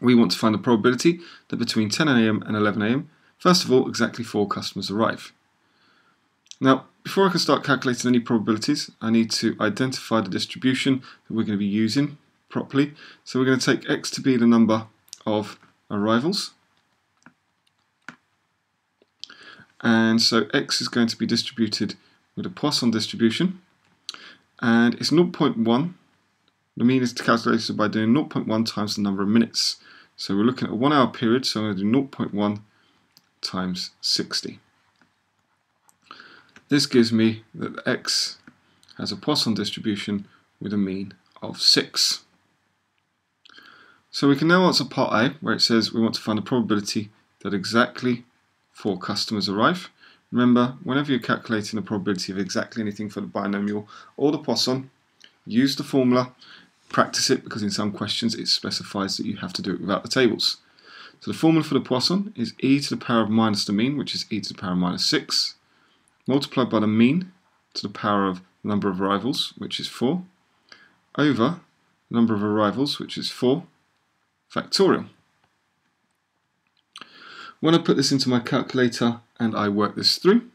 we want to find the probability that between 10am and 11am, first of all, exactly four customers arrive. Now, before I can start calculating any probabilities, I need to identify the distribution that we're going to be using properly. So we're going to take x to be the number of arrivals. And so x is going to be distributed with a Poisson distribution. And it's 0.1. The mean is calculated by doing 0.1 times the number of minutes. So we're looking at a one hour period, so I'm going to do 0.1 times 60. This gives me that x has a Poisson distribution with a mean of 6. So we can now answer part A, where it says we want to find the probability that exactly four customers arrive. Remember, whenever you're calculating the probability of exactly anything for the binomial or the Poisson, use the formula, practice it, because in some questions it specifies that you have to do it without the tables. So the formula for the Poisson is e to the power of minus the mean, which is e to the power of minus 6, multiplied by the mean to the power of the number of arrivals, which is 4, over the number of arrivals, which is 4, factorial. When I put this into my calculator and I work this through,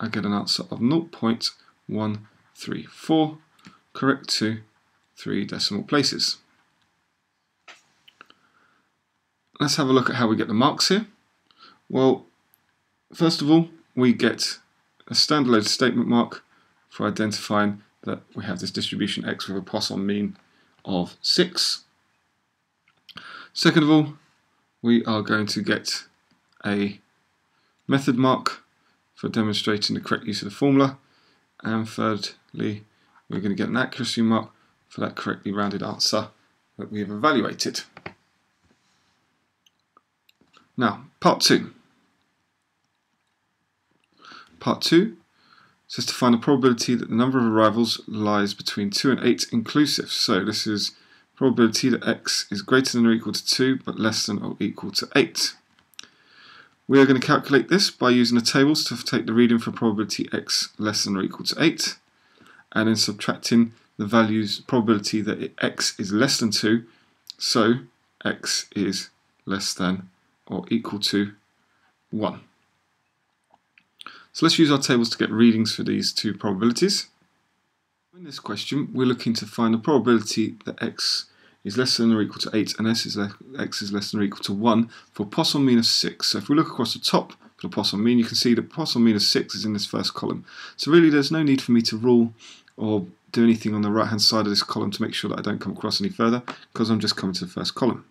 I get an answer of 0.134, correct to three decimal places. Let's have a look at how we get the marks here. Well, first of all, we get a standard statement mark for identifying that we have this distribution x with a Poisson mean of 6. Second of all, we are going to get a method mark for demonstrating the correct use of the formula. And thirdly, we're going to get an accuracy mark for that correctly rounded answer that we have evaluated. Now, part two. Part two says to find the probability that the number of arrivals lies between 2 and 8 inclusive. So this is probability that x is greater than or equal to 2 but less than or equal to 8. We are going to calculate this by using the tables to take the reading for probability x less than or equal to 8 and then subtracting the values probability that x is less than 2 so x is less than or equal to 1. So let's use our tables to get readings for these two probabilities. In this question, we're looking to find the probability that x is less than or equal to 8 and s is x is less than or equal to 1 for Poisson mean of 6. So if we look across the top for the Poisson mean, you can see that mean of 6 is in this first column. So really there's no need for me to rule or do anything on the right hand side of this column to make sure that I don't come across any further because I'm just coming to the first column.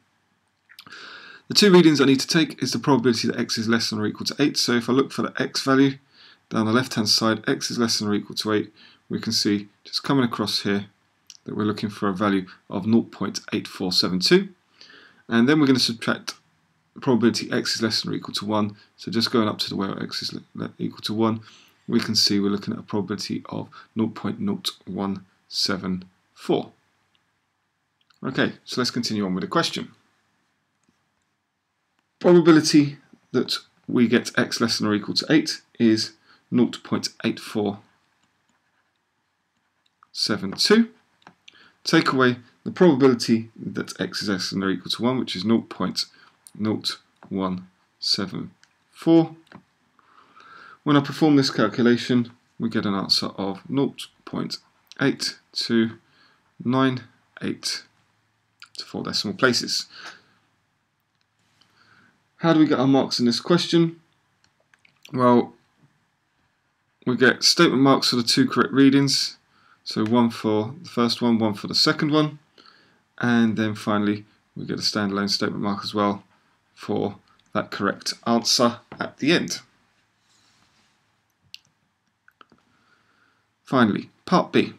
The two readings I need to take is the probability that x is less than or equal to 8. So if I look for the x value, down the left hand side, x is less than or equal to 8, we can see just coming across here that we're looking for a value of 0.8472. And then we're going to subtract the probability x is less than or equal to 1. So just going up to the where x is equal to 1, we can see we're looking at a probability of 0.0174. Okay, so let's continue on with the question. Probability that we get x less than or equal to 8 is 0.8472. Take away the probability that x is less than or equal to 1, which is 0.0174. When I perform this calculation, we get an answer of 0.8298 to four decimal places. How do we get our marks in this question? Well, we get statement marks for the two correct readings. So one for the first one, one for the second one. And then finally, we get a standalone statement mark as well for that correct answer at the end. Finally, part B.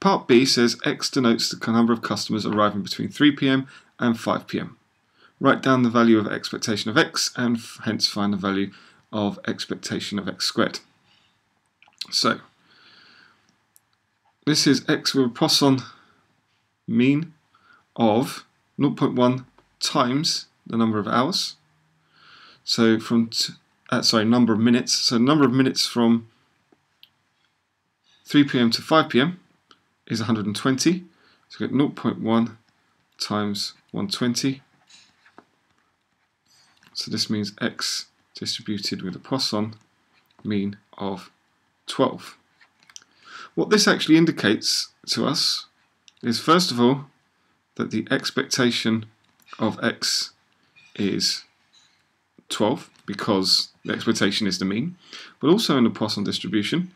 Part B says X denotes the number of customers arriving between 3pm and 5pm. Write down the value of expectation of X and hence find the value of expectation of X squared. So, this is x with a Poisson mean of 0.1 times the number of hours. So from, uh, sorry, number of minutes. So number of minutes from 3 p.m. to 5 p.m. is 120. So get 0.1 times 120 So this means x distributed with a Poisson mean of 12. What this actually indicates to us is first of all that the expectation of x is 12 because the expectation is the mean, but also in the Poisson distribution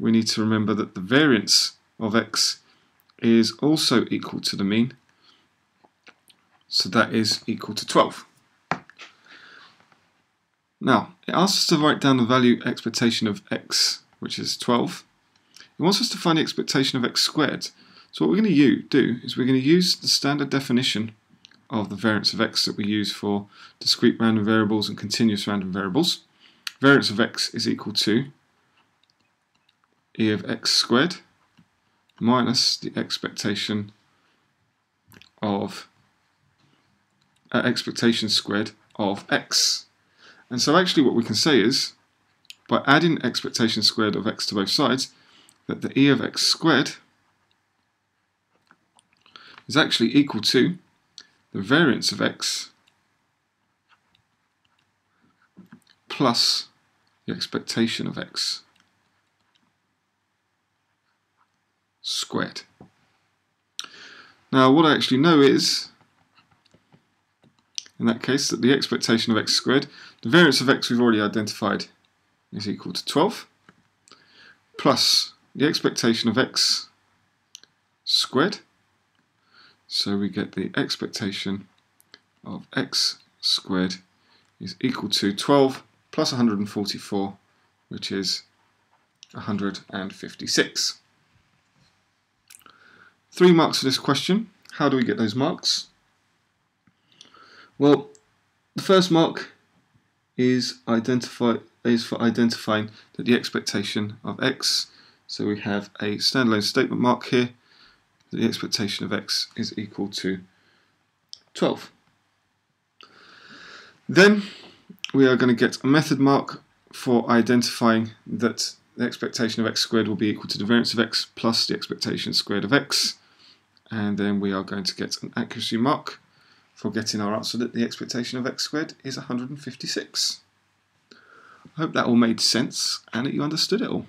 we need to remember that the variance of x is also equal to the mean, so that is equal to 12. Now, it asks us to write down the value expectation of x, which is 12. It wants us to find the expectation of x squared. So what we're going to do is we're going to use the standard definition of the variance of x that we use for discrete random variables and continuous random variables. Variance of x is equal to e of x squared minus the expectation of uh, expectation squared of x. And so actually what we can say is, by adding expectation squared of x to both sides, that the e of x squared is actually equal to the variance of x plus the expectation of x squared. Now what I actually know is, in that case, that the expectation of x squared, the variance of x we've already identified is equal to 12, plus the expectation of x squared, so we get the expectation of x squared is equal to 12 plus 144, which is 156. Three marks for this question. How do we get those marks? Well, the first mark is identify is for identifying that the expectation of x. So we have a standalone statement mark here. The expectation of x is equal to 12. Then we are going to get a method mark for identifying that the expectation of x squared will be equal to the variance of x plus the expectation squared of x and then we are going to get an accuracy mark for getting our answer that the expectation of x squared is 156. I hope that all made sense and that you understood it all.